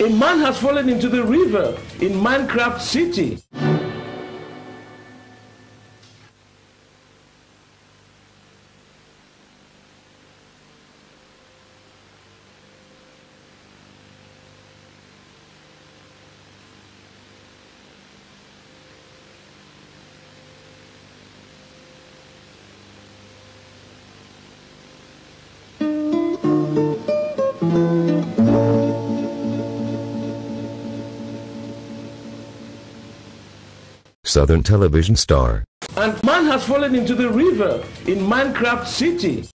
A man has fallen into the river in Minecraft City. Southern Television star. And man has fallen into the river in Minecraft City.